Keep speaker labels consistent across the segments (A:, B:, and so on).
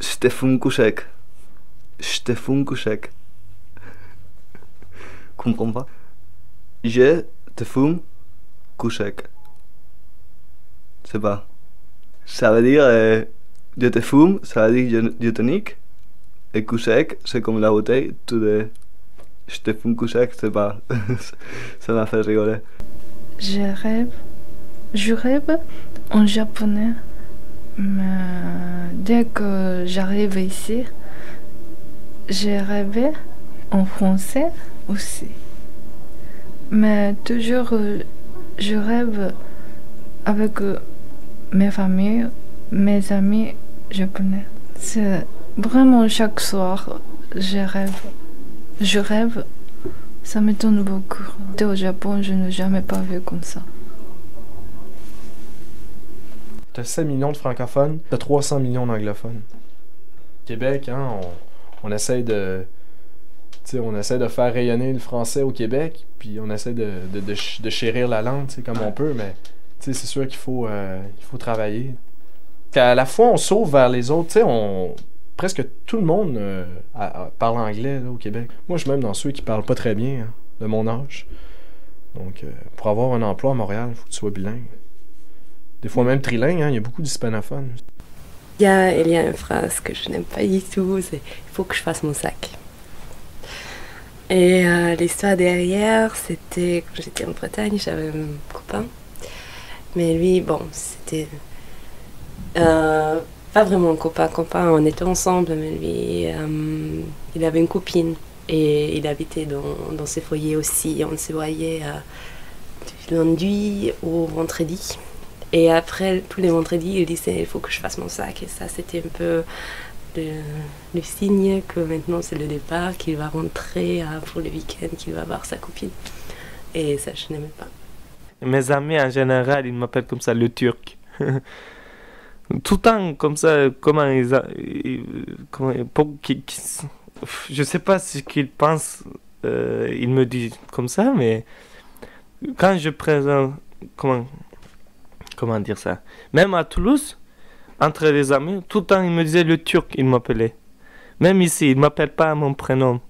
A: Stefan Kouchek. Comprends pas Je te fume Kouchek. C'est pas. Ça veut dire euh, je te fume, ça veut dire je, je te nique. Et Kouchek, c'est comme la bouteille, tout de. Je te fume Kouchek, c'est pas. ça m'a fait rigoler.
B: Je rêve. Je rêve en japonais. Mais dès que j'arrive ici, j'ai rêvé en français aussi. Mais toujours, je rêve avec mes familles, mes amis japonais. C'est vraiment chaque soir, je rêve. Je rêve. Ça m'étonne beaucoup. Au Japon, je n'ai jamais pas vu comme ça.
C: T'as 7 millions de francophones, t'as 300 millions d'anglophones. Québec, hein, on, on essaie de. on essaie de faire rayonner le français au Québec, puis on essaie de, de, de, ch- de chérir la langue, comme on peut, mais c'est sûr qu'il faut, euh, il faut travailler. Qu'à la fois, on sauve vers les autres, tu sais, on. Presque tout le monde euh, parle anglais là, au Québec. Moi, je suis même dans ceux qui parlent pas très bien, hein, de mon âge. Donc, euh, pour avoir un emploi à Montréal, il faut que tu sois bilingue. Des fois même trilingue, hein, il y a beaucoup d'hispanophones.
D: Il y a, il y a une phrase que je n'aime pas du tout, c'est il faut que je fasse mon sac. Et euh, l'histoire derrière, c'était quand j'étais en Bretagne, j'avais un copain. Mais lui, bon, c'était euh, pas vraiment un copain, copain, on était ensemble, mais lui, euh, il avait une copine. Et il habitait dans, dans ses foyers aussi. On se voyait du lundi au vendredi. Et après, tous les vendredis, il disait il faut que je fasse mon sac. Et ça, c'était un peu le, signe que maintenant c'est le départ, qu'il va rentrer euh, pour le week-end, qu'il va voir sa copine. Et ça, je n'aimais pas.
E: Mes amis en général, ils m'appellent comme ça le turc. Tout le temps comme ça, comment ils. a- comment, pour qu'ils- je sais pas ce qu'ils pensent, euh, ils me disent comme ça, mais quand je présente. Comment, comment dire ça Même à Toulouse, entre les amis, tout le temps ils me disaient le turc, ils m'appelaient. Même ici, ils m'appellent pas à mon prénom,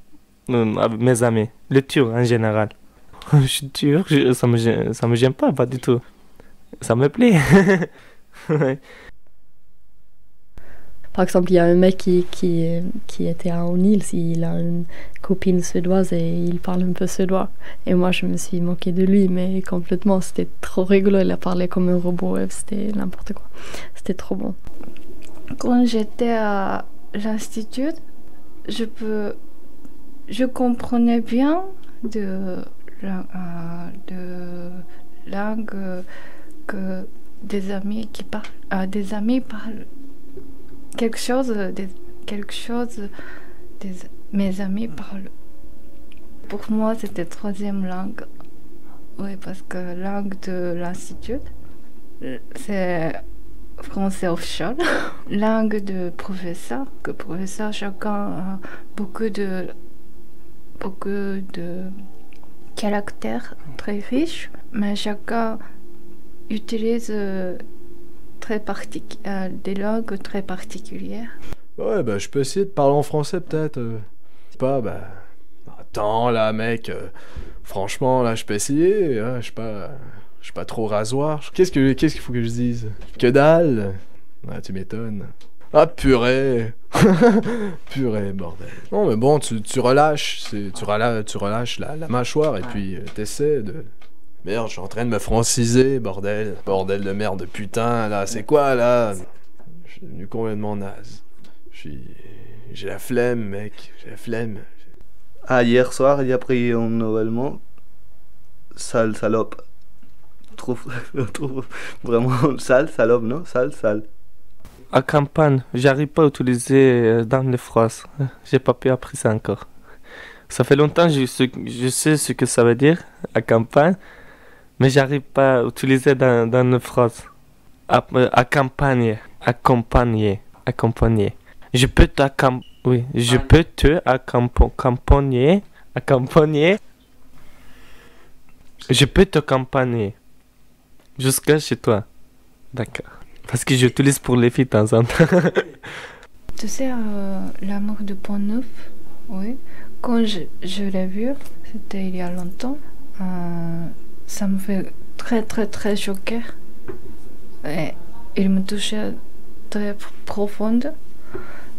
E: euh, mes amis, le turc en général. Je suis turc, ça me ça me gêne pas, pas du tout. Ça me plaît.
F: Par exemple, il y a un mec qui, qui, était à O'Neill, il a une copine suédoise et il parle un peu suédois. Et moi, je me suis moquée de lui, mais complètement, c'était trop rigolo. Il a parlé comme un robot, c'était n'importe quoi. C'était trop bon.
B: Quand j'étais à l'institut, je peux, je comprenais bien de, euh, de langue que des amis qui parlent, euh, des amis parlent quelque chose, des- quelque chose, des, mes amis parlent. Pour moi, c'était troisième langue. Oui, parce que langue de l'institut, c'est français officiel. langue de professeur, que professeur, chacun a beaucoup de, beaucoup de caractères très riches, mais chacun utilise euh, très partic- euh, des langues très particulières.
C: Ouais, ben, je peux essayer de parler en français, peut-être. euh. Pas, ben. Attends, là, mec. euh, franchement, là, je peux essayer. hein, je suis pas. Je suis pas trop rasoir. Qu'est-ce que qu'est-ce qu'il faut que je dise? Que dalle? Ah, tu m'étonnes. Ah, purée Purée, bordel. Non, mais bon, tu, tu relâches. c'est- Tu, relâches, tu relâches la, la mâchoire et puis euh, t'essaies de. Merde, je suis en train de me franciser, bordel. Bordel de merde, putain, là, c'est quoi, là? Je suis devenu complètement naze. Je suis. J'ai la flemme, mec. J'ai la flemme.
A: Ah, hier soir, j'ai appris un nouvel mot. Sale salope. Trouve, trouve vraiment sale salope, non? Sale, sale.
E: À campagne, j'arrive pas à utiliser dans les phrases. J'ai pas pu apprendre ça encore. Ça fait longtemps que je, sais- je sais ce que ça veut dire à campagne, mais j'arrive pas à utiliser dans, phrases. À, euh, accompagner, accompagner, accompagner. Je peux t'accom- oui, je peux te accompagner, accompagner. Je peux t'accompagner jusqu'à chez toi. D'accord. Parce que j'utilise pour les filles de temps en temps.
B: Tu sais, euh, l'amour de Pont Neuf, oui. Quand je, je l'ai vu, c'était il y a longtemps, euh, ça me fait très très très choquer. Et il me touchait très profonde.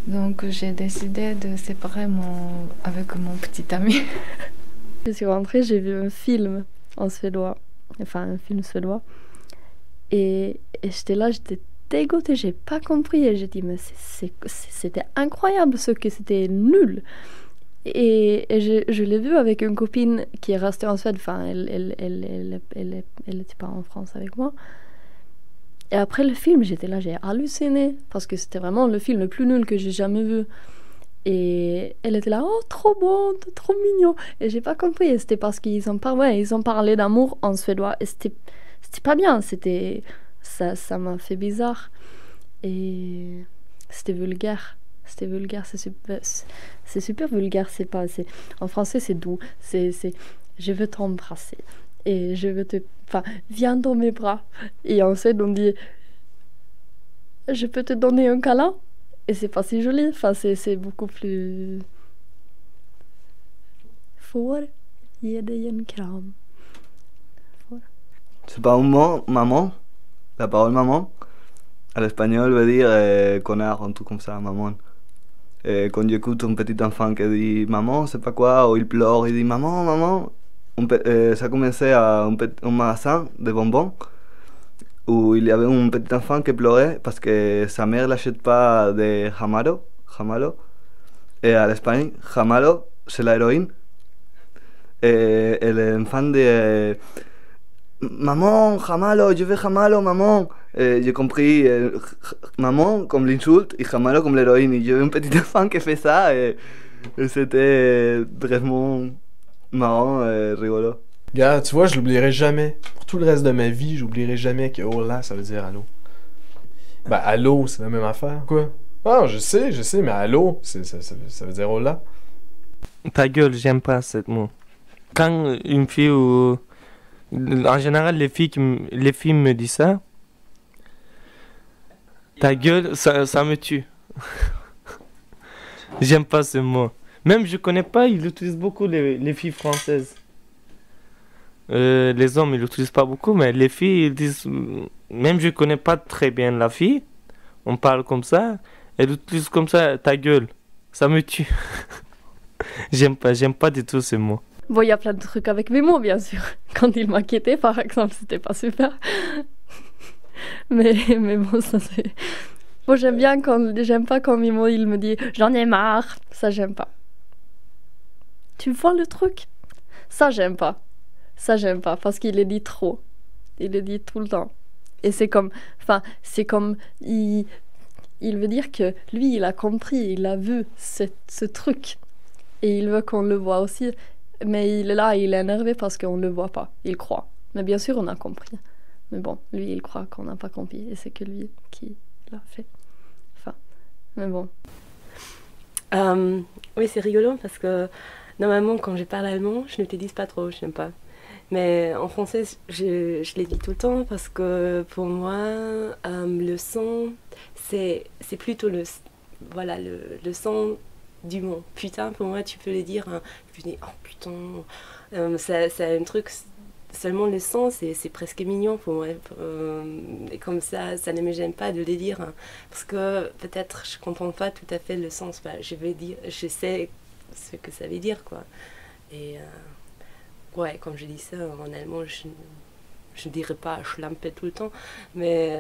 B: Donc j'ai décidé de séparer mon, avec mon petit ami.
F: je suis rentrée, j'ai vu un film en suédois, enfin un film suédois. Et, et j'étais là, j'étais dégoûtée, j'ai pas compris. Et j'ai dit, mais c'était incroyable ce que c'était nul. Et, je, l'ai vu avec une copine qui est restée en Suède, enfin elle elle, elle, elle, elle, elle était pas en France avec moi. Et après le film, j'étais là, j'ai halluciné, parce que c'était vraiment le film le plus nul que j'ai jamais vu. Et elle était là, oh, trop bon, trop mignon. Et j'ai pas compris, c'était parce qu'ils ont, par... ont parlé d'amour en suédois. Et c'était pas bien, c'était ça ça m'a fait bizarre. Et c'était vulgaire. C'était vulgaire, c'est super, c'est super vulgaire, c'est pas, en français c'est doux, c'est, je veux t'embrasser et je veux te, enfin, viens dans mes bras. Et ensuite on dit, je peux te donner un câlin et c'est pas si joli, enfin c'est, beaucoup plus.
A: C'est pas un mot, maman La parole maman À l'espagnol veut dire eh, connard, un truc comme ça, maman. Et quand j'écoute un petit enfant qui dit maman, c'est pas quoi, ou il pleure, il dit maman, maman, euh, ça a commencé à un, un, magasin de bonbons où il y avait un petit enfant qui pleurait parce que sa mère n'achète pas de jamalo, jamalo. Et à l'Espagne, jamalo, c'est l'héroïne. Et, et l'enfant dit Maman, jamalo, je veux jamalo, maman. Et j'ai compris euh, maman comme l'insulte et jamalo comme l'héroïne. Et j'ai un petit enfant qui fait ça et, et c'était vraiment marrant et rigolo.
C: Gars, tu vois, je l'oublierai jamais. Pour tout le reste de ma vie, j'oublierai jamais que hola, ça veut dire allô. Bah, allô, c'est la même affaire. Quoi? Ah, je sais, je sais, mais allô, ça, ça, ça, veut dire hola.
E: Ta gueule, j'aime pas ce mot. Quand une fille ou. En général, les filles, les filles me disent ça. Ta gueule, ça, ça me tue. j'aime pas ce mot. Même je connais pas, ils l'utilisent beaucoup les, les, filles françaises. Euh, les hommes ils l'utilisent pas beaucoup, mais les filles ils disent. Même je connais pas très bien la fille, on parle comme ça, elle utilise comme ça ta gueule. Ça me tue. j'aime pas, j'aime pas du tout ce mot.
F: Bon, il y a plein de trucs avec mes bien sûr. Quand il m'inquiétait, par exemple, c'était pas super. mais, mais bon, ça c'est. Bon, j'aime bien quand. J'aime pas quand Mimo il me dit j'en ai marre. Ça, j'aime pas. Tu vois le truc? Ça, j'aime pas. Ça, j'aime pas parce qu'il le dit trop. Il le dit tout le temps. Et c'est comme. Enfin, c'est comme. Il, il veut dire que lui, il a compris, il a vu ce, ce truc. Et il veut qu'on le voit aussi. Mais il est là, il est énervé parce qu'on ne le voit pas. Il croit. Mais bien sûr, on a compris. Mais bon, lui, il croit qu'on n'a pas compris. Et c'est que lui qui l'a fait. Enfin, mais bon.
D: Euh, oui, c'est rigolo parce que Normalement, quand je parle allemand, je ne n'utilise pas trop, je n'aime pas. Mais en français, je, je l'ai dit tout le temps parce que pour moi, euh, le son, c'est plutôt le, voilà, le, le son du mot. Putain, pour moi, tu peux le dire. Hein. Tu dis, oh putain. Euh, c'est un truc, seulement le son, c'est presque mignon pour moi. Euh, et comme ça, ça ne me gêne pas de le dire. Hein. parce que peut-être je ne comprends pas tout à fait le sens. Bah, je vais dire, je sais ce que ça veut dire, quoi. Et euh, ouais, comme je dis ça, en allemand, je ne dirais pas schlampe tout le temps, mais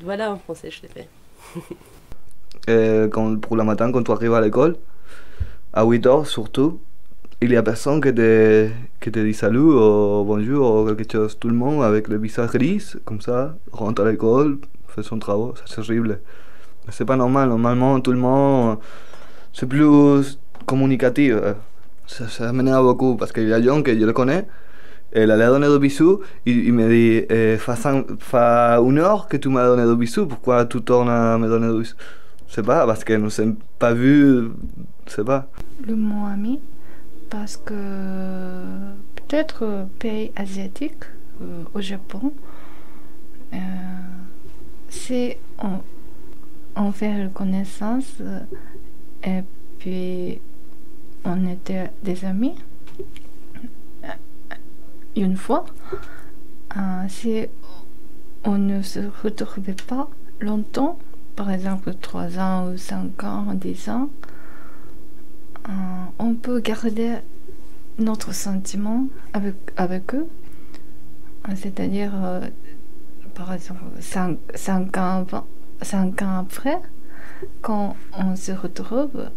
D: voilà, en français, je l'ai fait.
A: euh, quand, pour le matin, quand tu arrives à l'école, à 8 heures surtout, il y a personne qui te, qui te dit salut ou bonjour ou quelque chose. Tout le monde avec le visage gris, comme ça, rentre à l'école, fait son travail, c'est horrible. C'est pas normal, normalement tout le monde c'est plus communicatif. Ça, ça m'énerve beaucoup parce qu'il y a John que je le connais. Elle a donné des bisous et il me dit eh, fa, fa une heure que tu m'as donné des bisous, pourquoi tu tournes à me donner des bisous? Sais pas, parce que nous ne sommes pas vus, je sais pas.
B: Le mot ami, parce que peut-être pays asiatique, euh, au Japon, euh, c'est on fait connaissance euh, et puis on était des amis. Une fois, euh, si on ne se retrouvait pas longtemps, par exemple 3 ans ou 5 ans, 10 ans, euh, on peut garder notre sentiment avec, avec eux. C'est-à-dire, euh, par exemple, 5, ans, avant- cinq ans après, quand on se retrouve,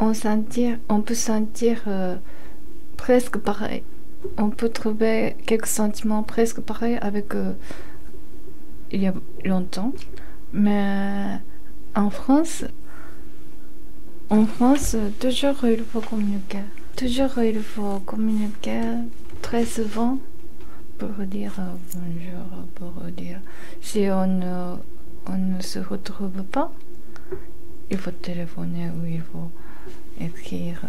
B: on, on peut sentir euh, presque pareil. On peut trouver quelques sentiments presque pareils avec euh, il y a longtemps. Mais en France, en France, toujours il faut communiquer. Toujours il faut communiquer très souvent pour dire euh, bonjour, pour dire si on ne, on ne se retrouve pas, il faut téléphoner ou il faut écrire.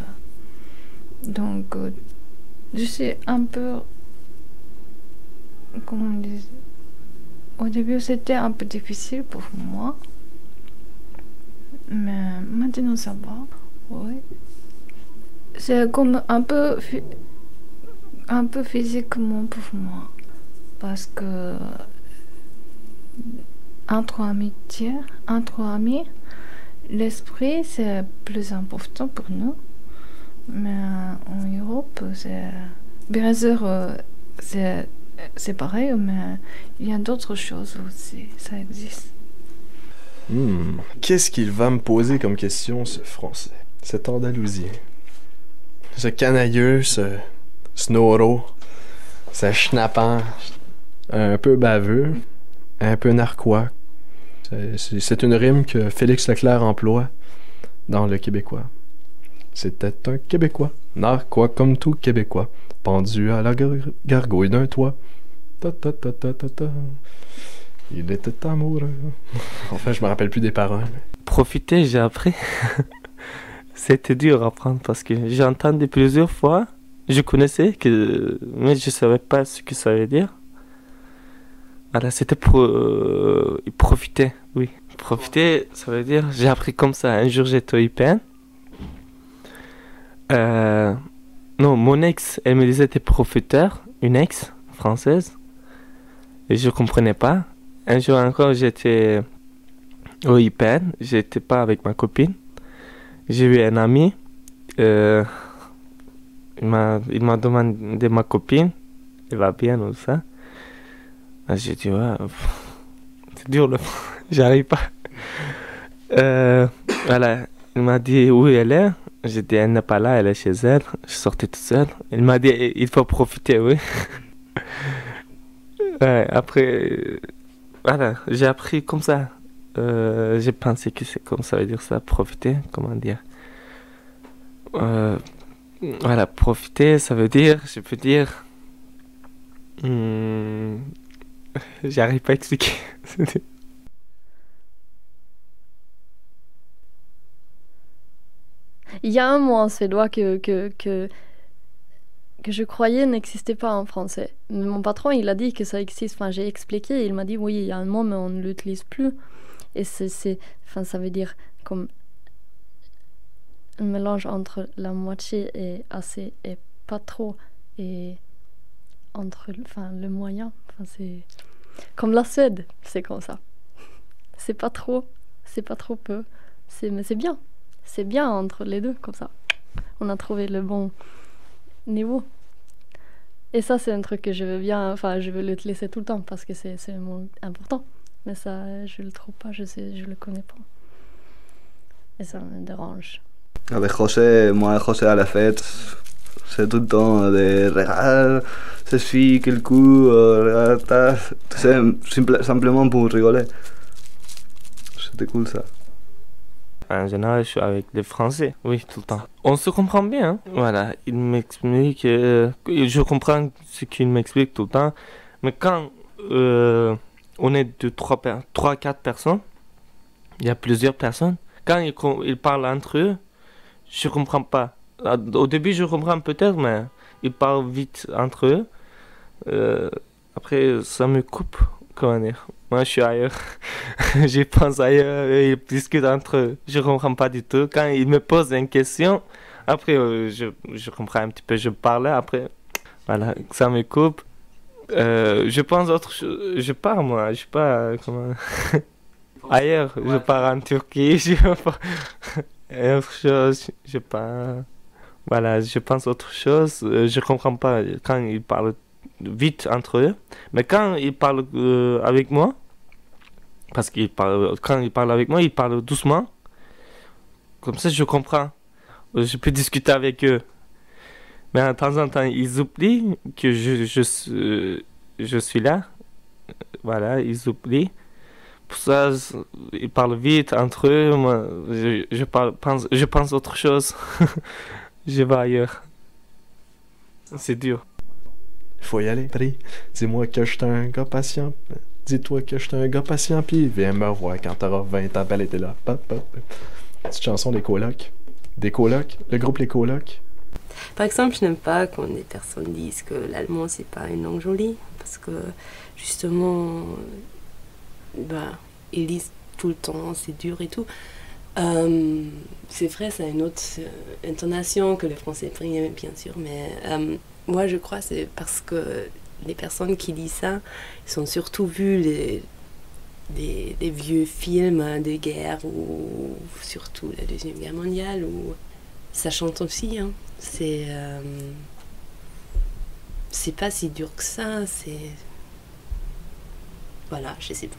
B: Donc, euh, je suis un peu. Comment on dit Au début, c'était un peu difficile pour moi. Mais maintenant, ça va. Oui. C'est comme un peu, un peu physiquement pour moi. Parce que entre amitié, entre amis, l'esprit c'est plus important pour nous. Mais en Europe, c'est bien sûr euh, c'est c'est pareil, mais il y a d'autres choses aussi, ça existe.
C: Hmm. Qu'est-ce qu'il va me poser comme question, ce français? Cet Andalousien. Ce canailleux, ce snoro, ce schnappant, un peu baveux, un peu narquois. C'est une rime que Félix Leclerc emploie dans le québécois. C'était un Québécois, narquois comme tout Québécois, pendu à la gar- gargouille d'un toit. Il était amoureux. Enfin, je me rappelle plus des paroles.
E: Profiter, j'ai appris. C'était dur à apprendre parce que j'ai entendu plusieurs fois. Je connaissais, que, mais je savais pas ce que ça veut dire. Voilà, c'était pro, euh, profiter, oui. Profiter, ça veut dire, j'ai appris comme ça. Un jour, j'étais au IPN. Euh, non, mon ex, elle me disait t'es profiteur, une ex française. Et je comprenais pas. Un jour encore, j'étais au IPN, j'étais pas avec ma copine. J'ai eu un ami, euh, il m'a demandé ma copine, elle va bien ou ça. Ah, J'ai dit ouais, c'est dur le, j'arrive pas. Euh, voilà, il m'a dit où elle est? Dit elle n'est pas là, elle est chez elle. Je sortais tout seul. Il m'a dit il faut profiter, oui. ouais, après, voilà, j'ai appris comme ça. Euh, j'ai pensé que c'est comme ça veut dire ça, profiter, comment dire. Euh, voilà, profiter, ça veut dire, je peux dire. hmm, J'arrive pas à expliquer.
F: Il y a un mot en suédois que, que, que, je croyais n'existait pas en français. Mais mon patron, il a dit que ça existe. Enfin, j'ai expliqué, il m'a dit oui, il y a un mot, mais on ne l'utilise plus. Et c'est, enfin, ça veut dire comme un mélange entre la moitié et assez et pas trop et entre enfin, le moyen. Enfin, c'est comme la Suède, c'est comme ça. C'est pas trop, c'est pas trop peu. C'est, mais c'est bien. C'est bien entre les deux, comme ça. On a trouvé le bon niveau. Et ça, c'est un truc que je veux bien, enfin, je veux le laisser tout le temps parce que c'est, important. Mais ça, je le trouve pas, je sais, je le connais pas. Et ça me dérange.
A: Avec José, moi et José à la fête, c'est tout le temps des regarde ceci, quel coup, regarde ça. Simple- simplement pour rigoler. C'était cool ça.
E: En général, je suis avec les Français, oui, tout le temps. On se comprend bien, hein. Voilà, il m'explique, euh, je comprends ce qu'il m'explique tout le temps, mais quand euh, on est de 3, per 3 4 personnes, il y a plusieurs personnes, quand ils, parlent entre eux, je comprends pas. Au début, je comprends peut-être, mais ils parlent vite entre eux. Euh, après, ça me coupe comment dire, moi je suis ailleurs. je pense ailleurs et ils discutent entre eux. Je comprends pas du tout. Quand ils me posent une question, après euh, je, je comprends un petit peu, je parle, après voilà, ça me coupe. Euh, je pense autre chose. Je pars moi, je sais pas euh, comment. ailleurs, je pars en Turquie, je pars. Et autre chose, je pars. Voilà, je pense autre chose. Euh, je comprends pas quand ils parlent vite entre eux. Mais quand ils parlent euh, avec moi, parce qu'ils parlent, quand ils parlent avec moi, ils parlent doucement. Comme ça, je comprends. Je peux discuter avec eux. Mais de temps en temps, ils oublient que je, je, suis- je suis là. Voilà, ils oublient. Pour ça, ils parlent vite entre eux. Moi, je, je, parle, pense, je pense autre chose. je vais ailleurs. C'est dur.
C: Faut y aller, Pri. Dis-moi que je un gars patient. Dis-toi que je un gars patient, puis viens me voir quand t'auras 20 ans, belle était là. Pop, pop. Petite chanson des colocs. Des colocs, le groupe Les Colocs?
D: Par exemple, je n'aime pas quand des personnes disent que l'allemand c'est pas une langue jolie parce que justement, bah, ils disent tout le temps c'est dur et tout. Euh, c'est vrai, ça a une autre euh, intonation que le français bien sûr, mais euh, moi je crois c'est parce que les personnes qui disent ça, ils ont surtout vu des, vieux films de guerre ou surtout la Deuxième Guerre mondiale où ça chante aussi. Hein. C'est euh, c'est pas si dur que ça. C'est voilà, je sais pas.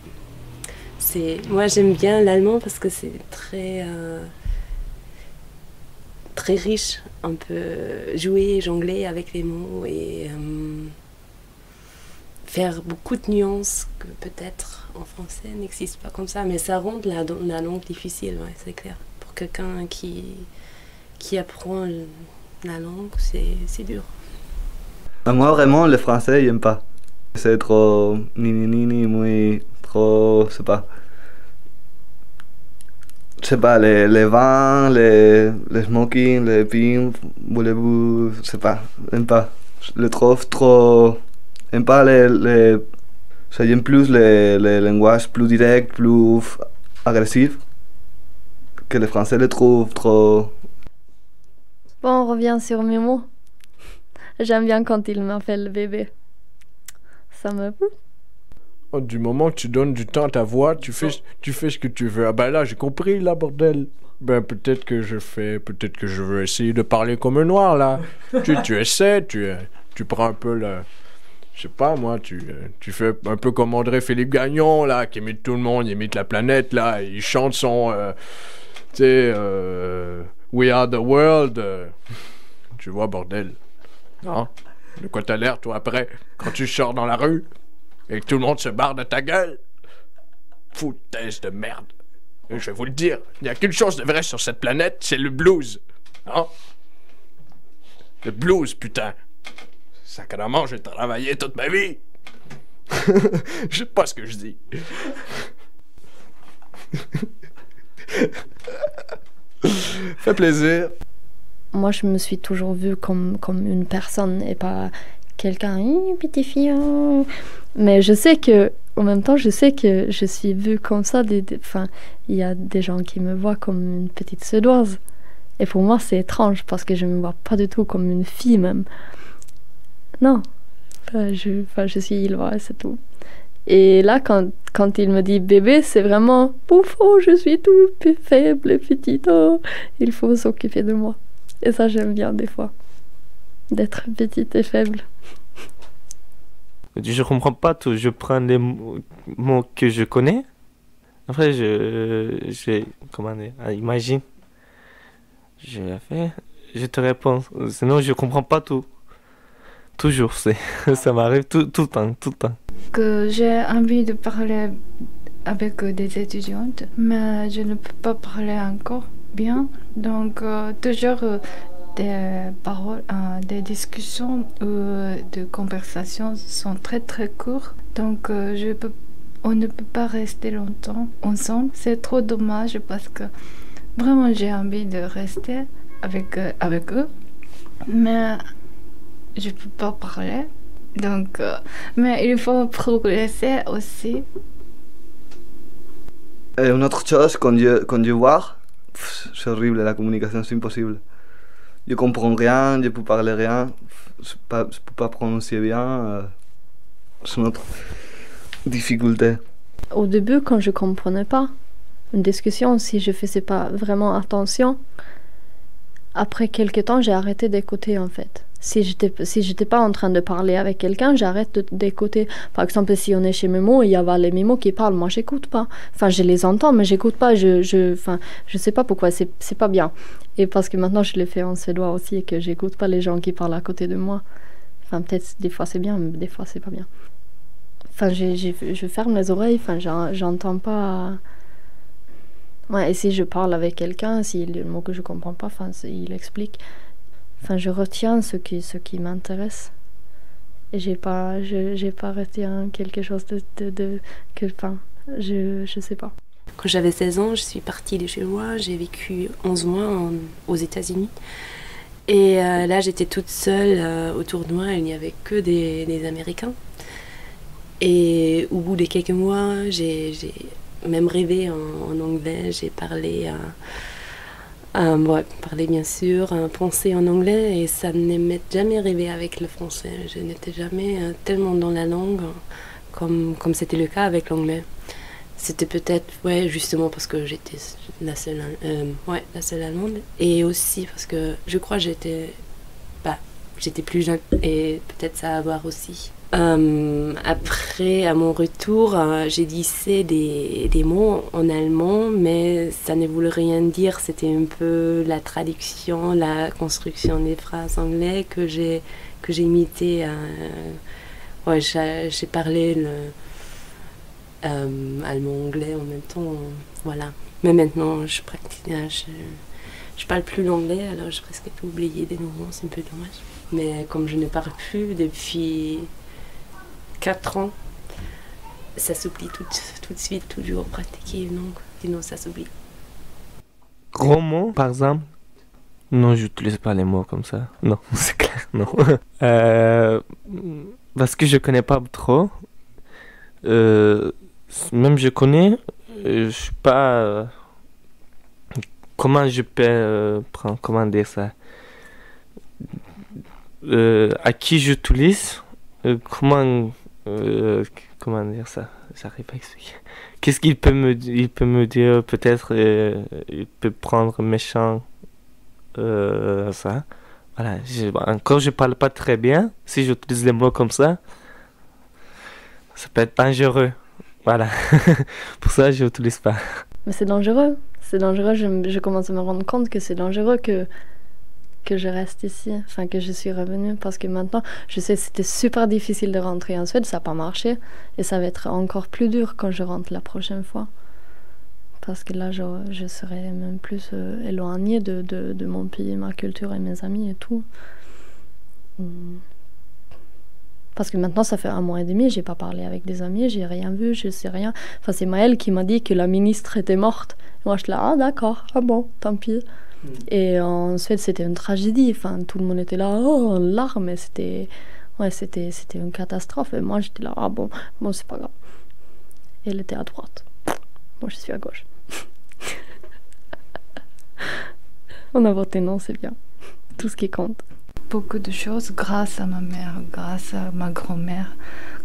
D: Moi j'aime bien l'allemand parce que c'est très euh, très riche, un peu jouer, jongler avec les mots et euh, faire beaucoup de nuances que peut-être en français n'existe pas comme ça, mais ça rend la, la langue difficile, ouais, c'est clair. Pour quelqu'un qui qui apprend la langue, c'est dur.
A: Ah, Moi, vraiment, le français, j'aime pas. C'est trop ni ni ni ni, muy trop, je sais pas. Je sais pas, les, les vins, les, les smoking, les pins, voulez-vous, je sais pas, j'aime pas. Je le trouve trop. J'aime pas les. les j'aime plus les, les langages plus directs, plus agressifs. Que le français le trouve trop.
F: Bon, on revient sur mes mots. J'aime bien quand il m'appelle bébé. Ça me...
C: Oh, du moment que tu donnes du temps à ta voix, tu fais, tu fais ce que tu veux. Ah ben là, j'ai compris, là, bordel. Ben peut-être que je fais, peut-être que je veux essayer de parler comme un noir, là. tu, tu essaies, tu, tu prends un peu le... Je sais pas, moi, tu, tu fais un peu comme André-Philippe Gagnon, là, qui imite tout le monde, il imite la planète, là, il chante son... euh, tu sais, euh, We Are the World. euh, tu vois, bordel. Non? De quoi t'as l'air, toi, après, quand tu sors dans la rue? Et que tout le monde se barre de ta gueule? Foutaise de merde. Et je vais vous le dire, il n'y a qu'une chose de vrai sur cette planète, c'est le blues. Hein? Le blues, putain. Sacrément, j'ai travaillé toute ma vie. je sais pas ce que je dis. Fait plaisir.
F: Moi, je me suis toujours vue comme, comme une personne et pas quelqu'un, petite fille. Mais je sais que, en même temps, je sais que je suis vue comme ça. Enfin, il y a des gens qui me voient comme une petite suédoise. Et pour moi, c'est étrange parce que je me vois pas du tout comme une fille même. Non. Je, enfin, je suis illoise, c'est tout. Et là, quand, quand il me dit bébé, c'est vraiment pouf, oh, je suis tout faible et petite. oh. Il faut s'occuper de moi. Et ça, j'aime bien des fois. D'être petite et faible.
E: Je comprends pas tout. Je prends les mots que je connais. Après, je, je comment dire, ah, imagine. Je l'ai fait. Je te réponds. Sinon, je comprends pas tout. Toujours, c'est, ça m'arrive tout, tout le temps, tout le temps.
B: que j'ai envie de parler avec des étudiantes, mais je ne peux pas parler encore bien. Donc, euh, toujours euh, des paroles, euh, des discussions ou euh, des conversations sont très très courtes. Donc, euh, je peux, on ne peut pas rester longtemps ensemble. C'est trop dommage parce que vraiment j'ai envie de rester avec, euh, avec eux, mais je peux pas parler. Donc, euh, mais il faut progresser aussi.
A: Et une autre chose, je, quand je vois, pff, c'est horrible, la communication, c'est impossible. Je comprends rien, je peux parler rien, je ne peux pas prononcer bien. euh, c'est une autre difficulté.
F: Au début, quand je comprenais pas une discussion, si je faisais pas vraiment attention, après quelques temps, j'ai arrêté d'écouter en fait. Si j'étais si j'étais pas en train de parler avec quelqu'un, j'arrête d'écouter. Par exemple, si on est chez Memo, il y a les Memo qui parlent, moi j'écoute pas. Enfin, je les entends, mais j'écoute pas. Je je enfin, je sais pas pourquoi. C'est c'est pas bien. Et parce que maintenant je le fais en suédois aussi et que j'écoute pas les gens qui parlent à côté de moi. Enfin, peut-être des fois c'est bien, mais des fois c'est pas bien. Enfin, je ferme les oreilles, enfin, j'en- j'entends pas. Ouais, et si je parle avec quelqu'un, s'il a le mot que je comprends pas, enfin, il explique. Enfin, je retiens ce qui, ce qui m'intéresse. Et j'ai pas, j'ai pas retenu quelque chose de, de, de- que, enfin, je, je sais pas.
D: Quand j'avais 16 ans, je suis partie de chez moi. J'ai vécu 11 mois aux États-Unis. Et euh, là, j'étais toute seule euh, autour de moi. Il n'y avait que des, Américains. Et au bout de quelques mois, j'ai même rêvé en, anglais. J'ai parlé, parlé bien sûr, pensé en anglais. Et ça ne m'est jamais rêvé avec le français. Je n'étais jamais euh, tellement dans la langue comme c'était le cas avec l'anglais. C'était peut-être, ouais, justement parce que j'étais la seule, euh, ouais, la seule allemande. Et aussi parce que je crois j'étais, bah, j'étais plus jeune et peut-être ça a à voir aussi. Euh, après, à mon retour, euh, j'ai glissé des, des mots en allemand, mais ça ne voulait rien dire. C'était un peu la traduction, la construction des phrases anglaises que j'ai que j'ai imité. euh, ouais, j'ai parlé le euh, allemand-anglais en même temps. voilà. Mais maintenant, je je, je parle plus l'anglais, alors j'ai presque tout oublié des nouveaux, c'est un peu dommage. Mais comme je ne parle plus depuis 4 ans, ça s'oublie tout, de suite, toujours pratiquer, donc sinon ça s'oublie.
E: Gros mots, par exemple? Non, j'utilise pas les mots comme ça. Non, c'est clair, non. Euh, parce que je connais pas trop. Euh, même je connais, euh, je suis pas. comment je peux euh, prendre, comment dire ça Euh, À qui j'utilise Comment. comment dire ça J'arrive pas à expliquer. Qu'est-ce qu'il peut me, di- il peut me dire Peut-être il peut prendre méchant ça. Voilà, je- encore je parle pas très bien. Si j'utilise les mots comme ça, ça peut être dangereux. Voilà, pour ça je n'utilise pas.
F: Mais c'est dangereux. C'est dangereux. Je, me- je commence à me rendre compte que c'est dangereux que, que je reste ici. Enfin, que je suis revenue. Parce que maintenant, je sais c'était super difficile de rentrer en Suède. Ça n'a pas marché. Et ça va être encore plus dur quand je rentre la prochaine fois. Parce que là, je, je serai même plus euh, éloignée de, de, mon pays, ma culture et mes amis et tout. Mm. Parce que maintenant, ça fait un mois et demi, j'ai pas parlé avec des amis, j'ai rien vu, je sais rien. Enfin, c'est Maëlle qui m'a dit que la ministre était morte. Moi, je suis là, ah d'accord, ah bon, tant pis. Et en Suède, c'était une tragédie. Enfin, tout le monde était là, oh, en larmes. Et c'était, ouais, c'était, c'était une catastrophe. Et moi, j'étais là, ah bon, bon, c'est pas grave. Et elle était à droite. Moi, je suis à gauche. On a voté non, c'est bien. Tout ce qui compte.
B: Beaucoup de choses grâce à ma mère, grâce à ma grand-mère,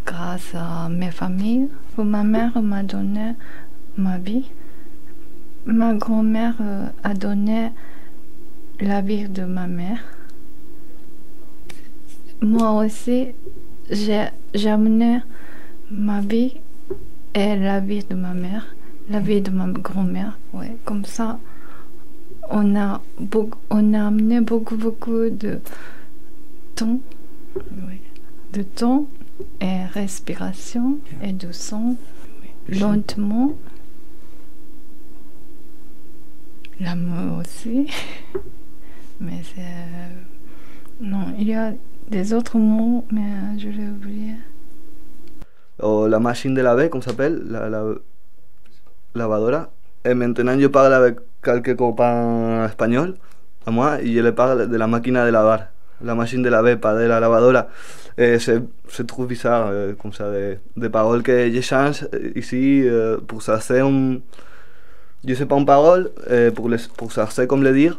B: grâce à mes familles. Ma mère m'a donné ma vie. Ma grand-mère euh, a donné la vie de ma mère. Moi aussi, j'ai amené ma vie et la vie de ma mère, la vie de ma grand-mère. Comme ça, on a, beaucoup, on a amené beaucoup, beaucoup de temps, oui, de temps et respiration et de son, lentement. L'amour aussi, mais c'est... Non, il y a des autres mots, mais je l'ai oublié.
A: O la machine de laver, com s'appelle, la, la lavadora. Et maintenant, je parle avec copains espagnols, à moi, et je les parle de la màquina de lavar. la machine de laver, pas de la lavadora. Et c'est, je trouve bizarre, euh, comme ça, des, des paroles que j'échange ici euh, pour c'est un. Je sais pas une parole, et pour, les, pour c'est comme le dire.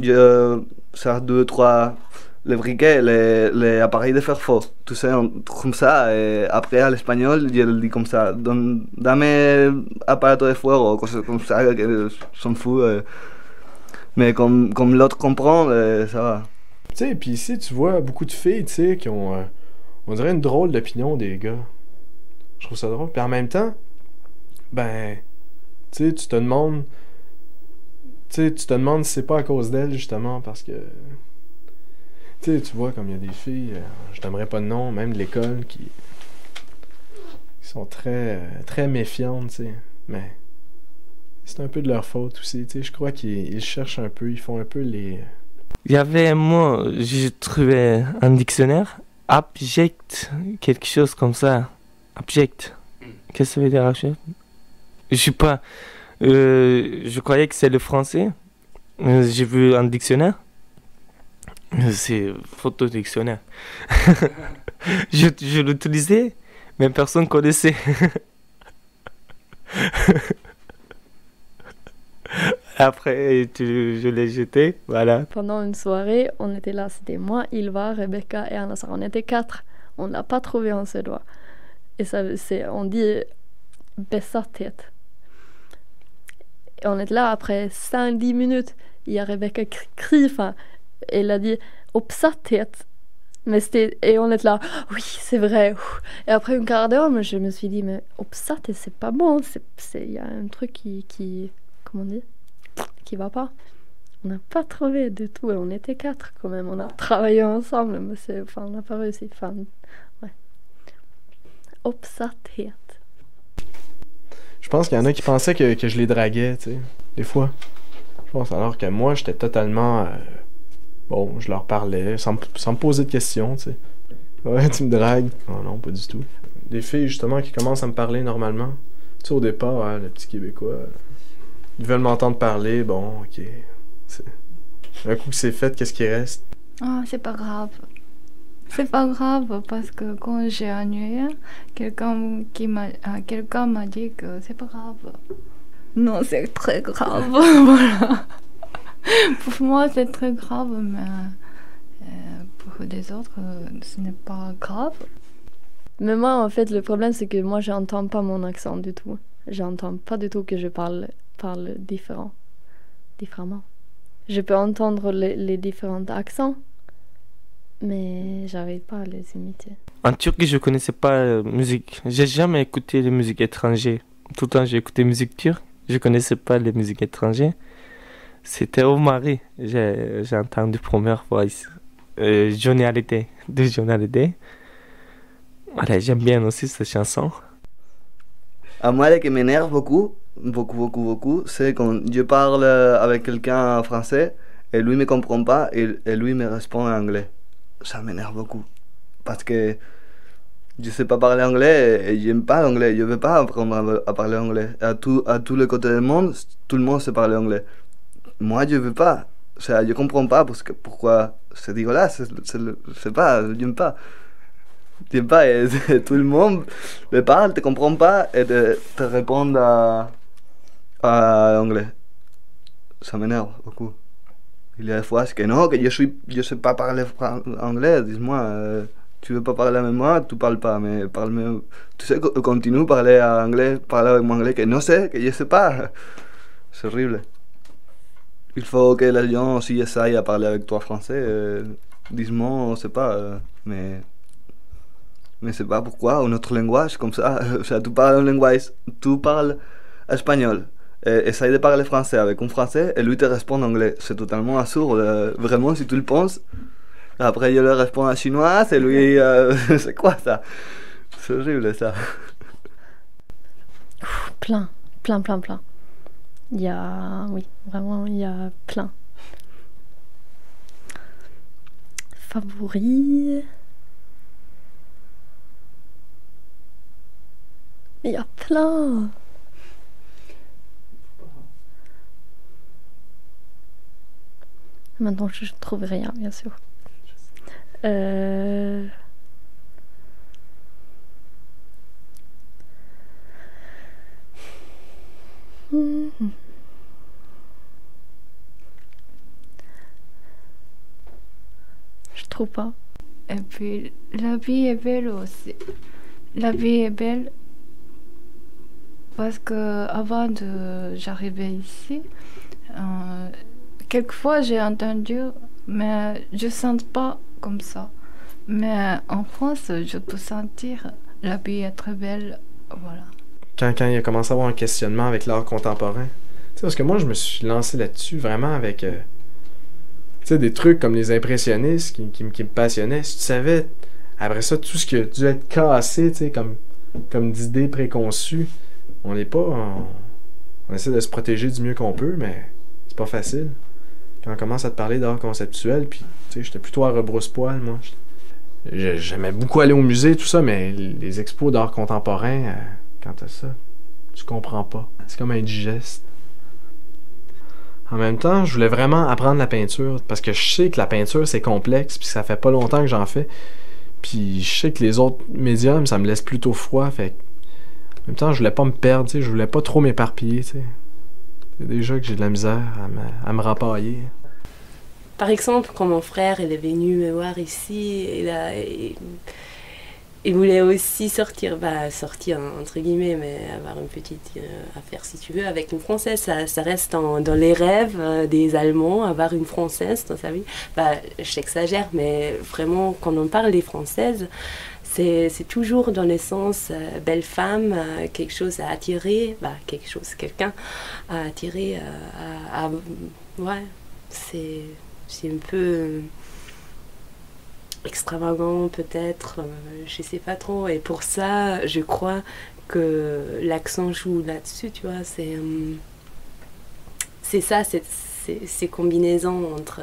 A: Je, ça, deux, trois, les briquets, les, appareils de faire faux, tout ça, comme ça. Et après, à l'espagnol, le dis comme ça. Don, dame aparato de fuego, cosas comme ça, que sont fous. euh. Mais comme, comme l'autre comprend, euh, ça va.
C: Tu sais, puis ici, tu vois beaucoup de filles, tu sais, qui ont, euh, on dirait, une drôle d'opinion des gars. Je trouve ça drôle. Puis en même temps, ben, tu sais, tu te demandes, tu sais, tu te demandes si c'est pas à cause d'elles, justement, parce que, tu sais, tu vois, comme il y a des filles, euh, je t'aimerais pas de nom, même de l'école, qui, qui sont très, euh, très méfiantes, tu sais. Mais c'est un peu de leur faute aussi, tu sais. Je crois qu'ils ils cherchent un peu, ils font un peu les...
E: Il y avait un mot, j'ai trouvé un dictionnaire, abject, quelque chose comme ça. Abject. Qu'est-ce que ça veut dire abject? Je sais pas. Euh, je croyais que c'est le français. Euh, J'ai vu un dictionnaire. C'est photo dictionnaire. je je l'utilisais, mais personne connaissait. Après, je l'ai jeté, voilà.
F: Pendant une soirée, on était là, c'était moi, Ilva, Rebecca et Anna. On était quatre. On ne l'a pas trouvé en suédois. Et ça, on dit besatthet. Et on est là après 5-10 minutes. Il y a Rebecca qui crie, enfin, elle a dit uppsatthet. Mais c'était, et on est là, oui, c'est vrai. Et après un quart d'heure, je me suis dit, mais uppsatthet, c'est pas bon. Il y a un truc qui, qui, comment on dit, qui va pas. On n'a pas trouvé du tout on était quatre quand même. On a travaillé ensemble, mais c'est, enfin, on n'a pas réussi. Enfin, ouais. Uppsatthet.
C: Je pense qu'il y en a qui pensaient que, que je les draguais, tu sais, des fois. Je pense alors que moi, j'étais totalement... euh, bon, je leur parlais sans, me- poser de questions, tu sais. Ouais, tu me dragues. Non, non, pas du tout. Des filles, justement, qui commencent à me parler normalement. Tu sais, au départ, hein, le petit Québécois, ils veulent m'entendre parler, bon, ok. Un coup que c'est fait, qu'est-ce qui reste?
B: Ah, c'est pas grave. C'est pas grave parce que quand j'ai ennuyé, quelqu'un qui m'a ah, quelqu'un m'a dit que c'est pas grave. Non, c'est très grave. voilà. Pour moi, c'est très grave, mais euh, pour les autres, euh, ce n'est pas grave.
F: Mais moi, en fait, le problème, c'est que moi, j'entends pas mon accent du tout. J'entends pas du tout que je parle, parle différent, différemment. Je peux entendre les, les différents accents, mais j'arrive pas à les imiter.
E: En Turquie, je connaissais pas la musique. J'ai jamais écouté les musiques étrangères. Tout le temps, j'ai écouté musique turque. Je connaissais pas les musiques étrangères. C'était au Mari. J'ai entendu première fois. Euh, Johnny Hallyday, de Johnny Hallyday. Voilà, j'aime bien aussi cette chanson.
A: À moi, ce qui m'énerve beaucoup, beaucoup, beaucoup, beaucoup, c'est quand je parle avec quelqu'un en français et lui ne me comprend pas et, lui me répond en anglais. Ça m'énerve beaucoup. Parce que je ne sais pas parler anglais et j'aime pas l'anglais. Je ne veux pas apprendre à, parler anglais. À, tout, à tous les côtés du monde, tout le monde sait parler anglais. Moi, je ne veux pas. O sea, je ne comprends pas parce que, pourquoi c'est dégueulasse. C'est c'est pas, je n'aime pas. J'aime pas. et tout le monde me parle, te comprend pas et te, répond à, à anglais. Ça m'énerve beaucoup. Il y a des fois que non, que je suis, je sais pas parler anglais. Dis-moi, euh, tu veux pas parler avec moi, tu parles pas, mais parle Tu sais, co- continue à parler anglais, parler avec moi anglais que non sais, que je sais pas. C'est horrible. Il faut que gens aussi essayent à parler avec toi français. Euh, dis-moi, on sait pas, euh, mais mais c'est pas pourquoi, un autre langage comme ça. Tu parles un langage, tu parles espagnol. Et essaye de parler français avec un français et lui te répond en anglais. C'est totalement absurde. euh, Vraiment, si tu le penses. Après, je lui réponds en chinois, c'est lui. euh, c'est quoi ça? C'est horrible ça.
F: Plein, plein, plein, plein. Il y a, oui, vraiment, il y a plein. Favoris. Il y a plein. Maintenant, je trouve rien, bien sûr. Euh, Je trouve pas.
B: Et puis, la vie est belle aussi. La vie est belle parce que avant de j'arrivais ici, euh, quelquefois j'ai entendu, mais je sens pas comme ça. Mais en France, je peux sentir la vie est très belle, voilà.
C: Quand, quand il a commencé à avoir un questionnement avec l'art contemporain. Tu sais, parce que moi, je me suis lancé là-dessus vraiment avec. euh, des trucs comme les impressionnistes qui, me- passionnaient. Si tu savais, après ça, tout ce qui a dû être cassé, tu sais, comme, comme d'idées préconçues, on n'est pas. On, essaie de se protéger du mieux qu'on peut, mais c'est pas facile. Quand on commence à te parler d'art conceptuel, puis, j'étais plutôt à rebrousse-poil, moi. J'ai- J'aimais beaucoup aller au musée, tout ça, mais les expos d'art contemporain, euh, quand t'as ça, tu comprends pas. C'est comme indigeste. En même temps, je voulais vraiment apprendre la peinture parce que je sais que la peinture c'est complexe puis ça fait pas longtemps que j'en fais. Puis je sais que les autres médiums ça me laisse plutôt froid en même temps, je voulais pas me perdre, je voulais pas trop m'éparpiller. C'est déjà que j'ai de la misère à me, à rapailler.
D: Par exemple, quand mon frère est venu me voir ici, il, a, il voulait aussi sortir, bah, sortir entre guillemets, mais avoir une petite euh, affaire si tu veux avec une française. Ça, ça reste dans, les rêves euh, des Allemands, avoir une française dans sa vie. Bah, J'exagère, mais vraiment, quand on parle des françaises, c'est toujours dans le sens euh, belle femme, quelque chose à attirer, bah, quelque chose, quelqu'un à attirer, à, à- ouais, c'est un peu extravagant peut-être, euh, je sais pas trop. Et pour ça, je crois que l'accent joue là-dessus, tu vois. C'est euh, c'est ça, ces combinaisons entre,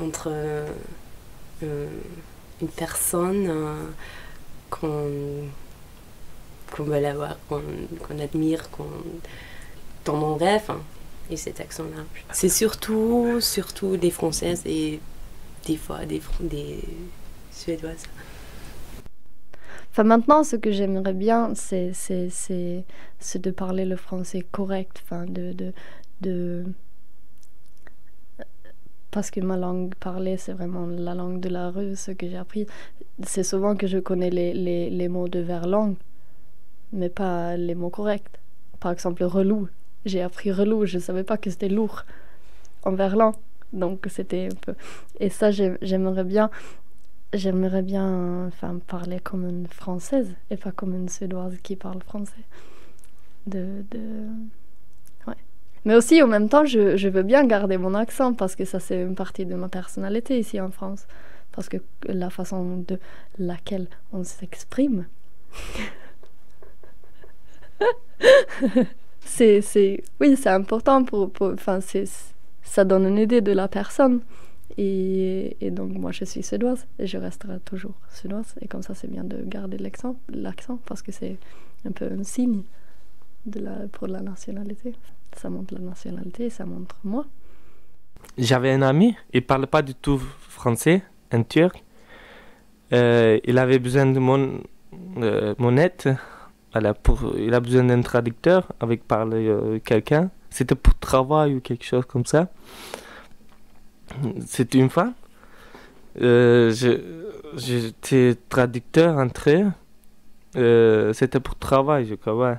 D: entre euh, une personne qu'on qu'on veut l'avoir, qu'on admire, qu'on dans mon rêve. hein, et cet accent-là. C'est surtout, surtout des Françaises et des fois des Suédoises.
F: Enfin, maintenant, ce que j'aimerais bien, c'est, de parler le français correct. Enfin, de, de, de... Parce que ma langue parlée, c'est vraiment la langue de la rue, que j'ai appris. C'est souvent que je connais les, les, les mots de verlan, mais pas les mots corrects. Par exemple, relou. J'ai appris relou, je ne savais pas que c'était lourd en verlan. Donc, c'était un peu. Et ça, j'ai- j'aimerais bien J'aimerais bien enfin, parler comme une Française et pas comme une Suédoise qui parle français. De, de... Ouais. Mais aussi, en même temps, je, je veux bien garder mon accent parce que ça, c'est une partie de ma personnalité ici en France. Parce que la façon de laquelle on s'exprime, c'est. Oui, c'est important pour... Enfin, ça donne une idée de la personne. Et, donc, moi, je suis suédoise et je resterai toujours suédoise. Et comme ça, c'est bien de garder l'accent, parce que c'est un peu un signe pour la nationalité. Ça montre la nationalité et ça montre moi.
E: J'avais un ami, il parlait pas du tout français, un turc. Euh, il avait besoin de mon, euh, aide. Il a besoin d'un traducteur avec parler euh, quelqu'un. C'était pour travail ou quelque chose comme ça. C'était une femme. Euh, J'étais traducteur entre eux. Euh, C'était pour travail, je crois.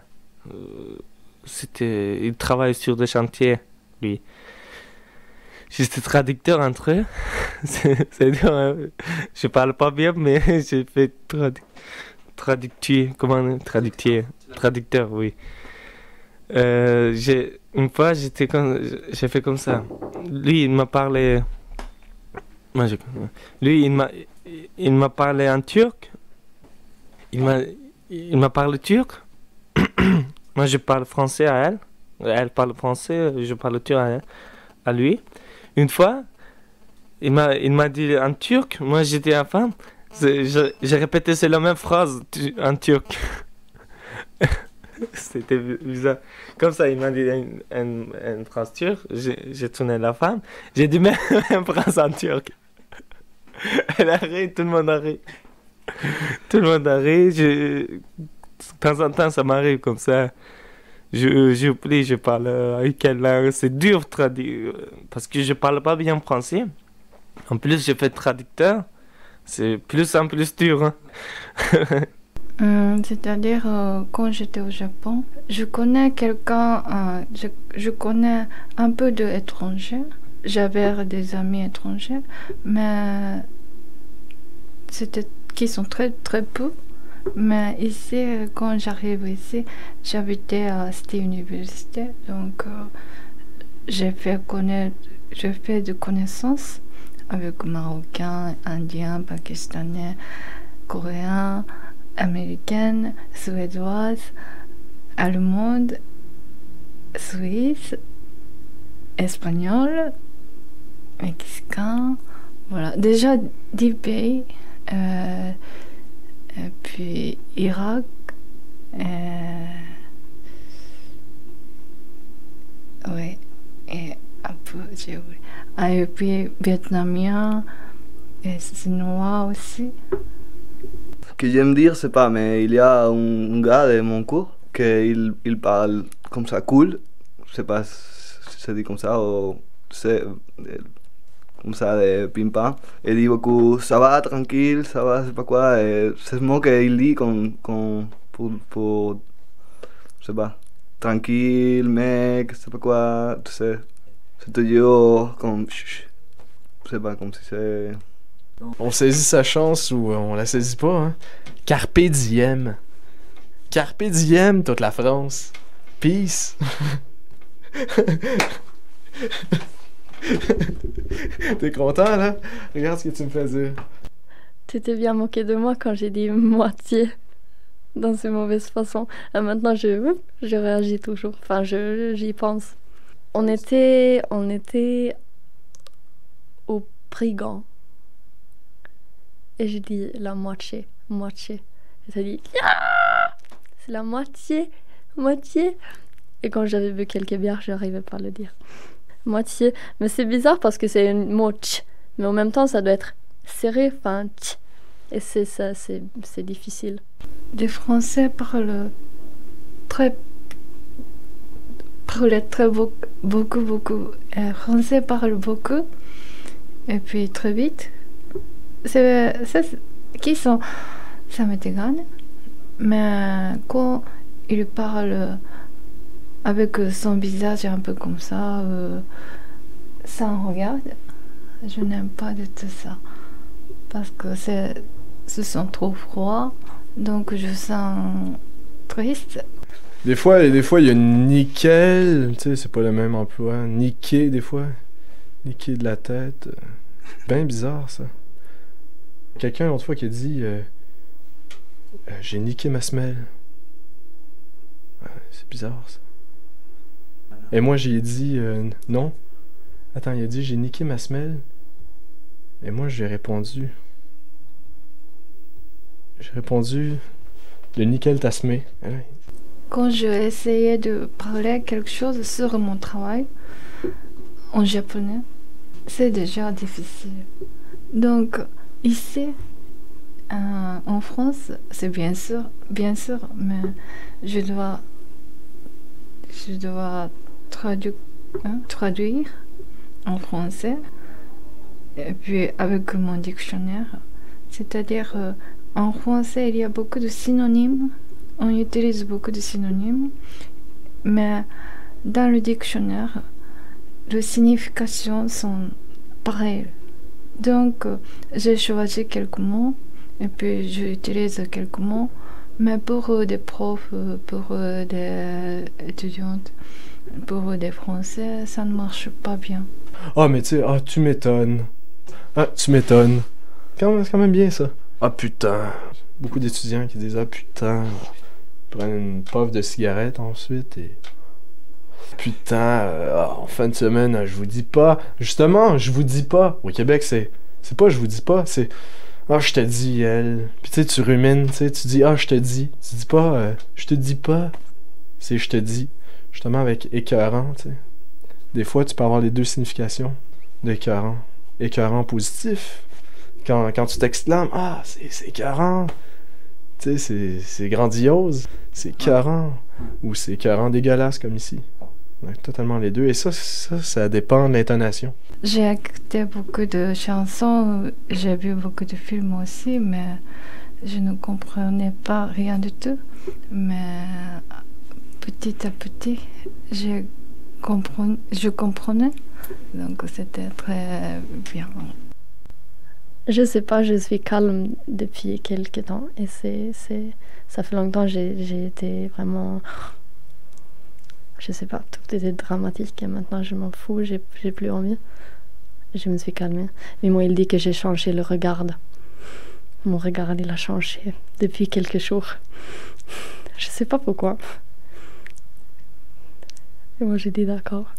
E: Euh, C'était, il travaille sur des chantiers, lui. J'étais traducteur entre eux. C'est c'est dur, hein. Je parle pas bien, mais j'ai fait tradu traducteur. Comment traducteur Traducteur, oui. Une fois, j'étais comme, j'ai fait comme ça. Lui, il m'a parlé. Lui, il m'a, il m'a parlé en turc. Il m'a, il m'a parlé turc. Moi, je parle français à elle. Elle parle français, je parle turc à lui. Une fois, il m'a, il m'a dit en turc. Moi, j'étais en femme. J'ai répété c'est la même phrase en turc. C'était bizarre. Comme ça, il m'a dit une, une- une phrase turque. J'ai tourné la femme. J'ai dit même une phrase en turc. Elle arrête, tout le monde arrête. Tout le monde. Je... De temps en temps, ça m'arrive comme ça. Je, j'oublie, je parle avec quelle langue. C'est dur traduire parce que je parle pas bien français. En plus, je fais traducteur. C'est plus en plus dur. hein.
B: Hum, C'est-à-dire, euh, quand j'étais au Japon, je connais quelqu'un, euh, je, connais un peu d'étrangers. J'avais des amis étrangers, mais c'était qui sont très très peu. Mais ici, euh, quand j'arrive ici, j'habitais à cette université, donc euh, j'ai fait connaître, j'ai fait connaissances avec Marocains, Indiens, Pakistanais, Coréens, Américaines, Suédoises, Allemandes, Suisses, Espagnols, Mexicains, voilà, déjà 10 pays. euh, puis Irak. euh, oui, et un peu. Ah, et puis vietnamien et chinois aussi.
A: Que j'aime dire, c'est pas, mais il y a un, un gars de mon cours qu'il il parle comme ça, cool. Je sais pas si ça dit comme ça ou c'est comme ça de pim-pam. Il dit beaucoup, ça va, tranquille, ça va, c'est pas quoi. C'est ce mot qu'il dit comme, comme pour, pour, je sais pas, tranquille, mec, c'est pas quoi, tu sais. C'est toujours comme, je sais pas, comme si c'est.
C: On saisit sa chance ou euh, on la saisit pas, hein? Carpe diem. Carpe diem, toute la France. Peace. T'es content, là? Regarde ce que tu me fais dire.
F: Tu t'es bien moqué de moi quand j'ai dit moitié dans ces mauvaises façons. Et maintenant, je, je réagis toujours. Enfin, je, j'y pense. On était, on était au Brigand. Et je dis la moitié, moitié. Et ça dit, c'est la moitié, moitié. Et quand j'avais bu quelques bières, je n'arrivais pas à le dire. Moitié. Mais c'est bizarre parce que c'est un mot tch. Mais en même temps, ça doit être serré, enfin tch. Et c'est ça, c'est difficile.
B: Les Français parlent très parlent très beaucoup, beaucoup, beaucoup. Les Français parlent beaucoup et puis très vite. Qui sont ça m'est égal. Mais quand ils parlent avec son visage un peu comme ça, euh, sans regard, je n'aime pas du tout ça parce que c'est se sent trop froid, donc je sens triste.
C: Des fois, des fois, il y a nickel, tu sais, c'est pas le même emploi. Niquer, des fois. Niquer de la tête. Ben bizarre, ça. Quelqu'un, l'autre fois, qui a dit euh, Euh, J'ai niqué ma semelle. Ouais, c'est bizarre, ça. Et moi, j'ai dit euh, Non. Attends, il a dit J'ai niqué ma semelle. Et moi, j'ai répondu. J'ai répondu Le nickel t'a semé. Ah ouais.
B: Quand j'ai essayé de parler quelque chose sur mon travail en japonais, c'est déjà difficile. Donc ici, euh, en France, c'est bien sûr, bien sûr, mais je dois, je dois hein, traduire en français et puis avec mon dictionnaire. C'est-à-dire, euh, en français, il y a beaucoup de synonymes on utilise beaucoup de synonymes, mais dans le dictionnaire, les significations sont pareilles. Donc, euh, j'ai choisi quelques mots et puis j'utilise quelques mots, mais pour euh, des profs, euh, pour des étudiantes, pour des Français, ça ne marche pas bien.
C: Ah, mais tu sais, ah, tu m'étonnes. Ah, tu m'étonnes. C'est quand même bien ça. Ah, putain. Beaucoup d'étudiants qui disent Ah, putain. Ils prennent une puff de cigarette ensuite et. Putain, euh, en fin de semaine, je vous dis pas. Justement, je vous dis pas. Au Québec, c'est. C'est pas je vous dis pas, c'est. Ah, je te dis, elle. Puis tu sais, tu rumines, tu sais, tu dis Ah, je te dis. Tu dis pas euh, Je te dis pas. C'est je te dis. Justement, avec écœurant. Des fois, tu peux avoir les deux significations d'écœurant. Écœurant positif. Quand, quand tu t'exclames, ah, c'est écœurant. Tu sais, c'est grandiose, c'est écœurant. Ou c'est écœurant dégueulasse comme ici. Ouais, totalement les deux. Et ça, ça, ça dépend de l'intonation.
B: J'ai écouté beaucoup de chansons, j'ai vu beaucoup de films aussi, mais je ne comprenais pas rien du tout. Mais petit à petit, je, compren- je comprenais. Donc c'était très bien.
F: Je sais pas, je suis calme depuis quelques temps et c'est, c'est, ça fait longtemps que j'ai été vraiment, je sais pas, tout était dramatique et maintenant je m'en fous, j'ai, plus envie. Je me suis calmée. Mais moi, il dit que j'ai changé le regard. Mon regard, il a changé depuis quelques jours. Je sais pas pourquoi. Et moi, j'ai dit d'accord.